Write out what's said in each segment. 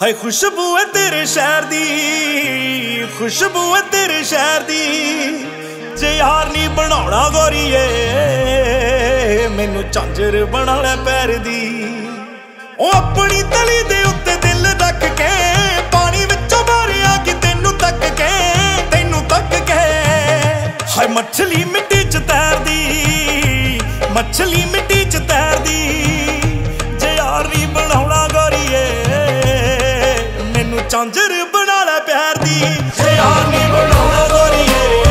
ਹਾਏ ਖੁਸ਼ਬੂ ਹੈ ਤੇਰੇ ਸ਼ਹਿਰ ਦੀ, ਖੁਸ਼ਬੂ ਹੈ ਤੇਰੇ ਸ਼ਹਿਰ ਦੀ। ਜੇ ਯਾਰ ਨਹੀਂ ਬਣਾਉਣਾ ਗੋਰੀਏ, ਮੈਨੂੰ ਚਾਂਜਰ ਬਣਾ ਲੈ ਪੈਰ ਦੀ। ਉਹ ਆਪਣੀ ਤਲੀ ਦੇ ਉੱਤੇ ਦਿਲ ਰੱਖ ਕੇ, ਪਾਣੀ ਵਿੱਚੋਂ ਮਾਰਿਆ ਕਿ ਤੈਨੂੰ ਤੱਕ ਕੇ, ਤੈਨੂੰ ਤੱਕ ਕੇ। ਹਾਏ ਮੱਛਲੀ ਮਿੱਟੀ 'ਚ ਤੈਰਦੀ, ਮੱਛਲੀ ਮਿੱਟੀ 'ਚ ਤੈਰਦੀ। ਚਾਂਜਰ ਬਣਾ ਲੈ ਪਿਆਰ ਦੀ। ਨਹੀਂ ਬਣਾਉਣਾ ਗੋਰੀਏ।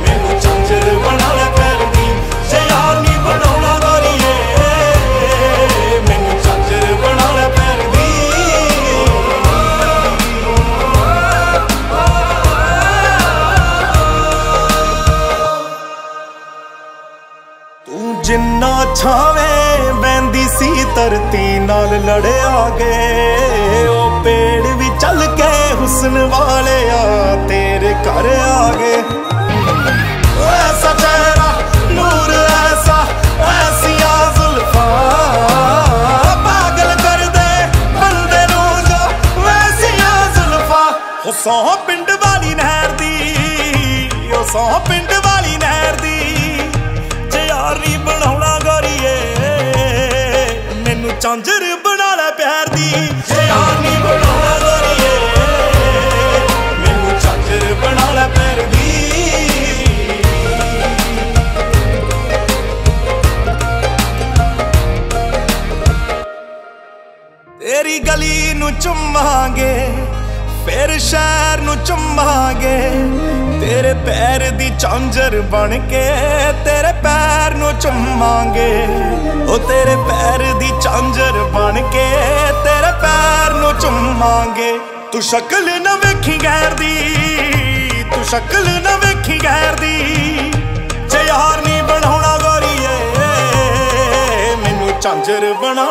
ਮੈਨੂੰ ਚਾਂਜਰ ਬਣਾ ਲੈ ਪਿਆਰ ਦੀ। ਜੇ ਯਾਰ ਨਹੀਂ ਬਣਾਉਣਾ ਗੋਰੀਏ। ਮੈਨੂੰ ਚਾਂਜਰ ਬਣਾ ਲੈ ਪਿਆਰ ਦੀ। ਤੂੰ ਜਿੰਨਾ ਛਾਵੇਂ ਬੈੰਦੀ ਸੀ ਧਰਤੀ ਨਾਲ ਲੜਿਆ ਗੇ ਉਹ ਪੇੜ ਵੀ ਚੱਲ ਕੇ ਹੁਸਨ ਵਾਲਿਆ ਤੇਰੇ ਘਰ ਆ ਗਏ। ਓ ਐਸਾ ਚਿਹਰਾ, ਨੂਰ ਐਸਾ, ਐਸੀਆਂ ਜ਼ੁਲਫਾਂ ਪਾਗਲ ਕਰਦੇ ਬੰਦੇ ਨੂੰ ਜੋ ਵੈਸੀਆਂ ਜ਼ੁਲਫਾਂ। ਉਹ ਸੌ ਪਿੰਡ ਵਾਲੀ ਨਹਿਰ ਦੀ ਉਹ ਸੌ ਪਿੰਡ ਵਾਲੀ ਨਹਿਰ ਦੀ, ਜੇ ਯਾਰ ਬਣਾਉਣਾ ਗੋਰੀਏ, ਮੈਨੂੰ ਚਾਂਜਰ ਬਣਾ ਲੈ ਪਿਆਰ ਦੀ। ਤੇਰੀ ਗਲੀ ਨੂੰ ਚੁੰਮਾਂਗੇ, ਫਿਰ ਸ਼ਹਿਰ ਨੂੰ ਚੁੰਮਾਂਗੇ। ਤੇਰੇ ਪੈਰ ਦੀ ਚਾਂਜਰ ਬਣ ਕੇ ਤੇਰੇ ਪੈਰ ਨੂੰ ਚੁੰਮਾਂਗੇ। ਉਹ ਤੇਰੇ ਪੈਰ ਦੀ ਚਾਂਜਰ ਬਣ ਕੇ ਤੇਰੇ ਪੈਰ ਨੂੰ ਚੁੰਮਾਂਗੇ। ਤੂੰ ਸ਼ਕਲ ਨਾ ਵੇਖੀ ਗੈਰ ਦੀ, ਤੂੰ ਸ਼ਕਲ ਨਾ ਵੇਖੀ ਗੈਰ ਦੀ। ਜੇ ਯਾਰ ਨਹੀਂ ਬਣਾਉਣਾ ਗੋਰੀਏ, ਮੈਨੂੰ ਚਾਂਜਰ ਬਣਾ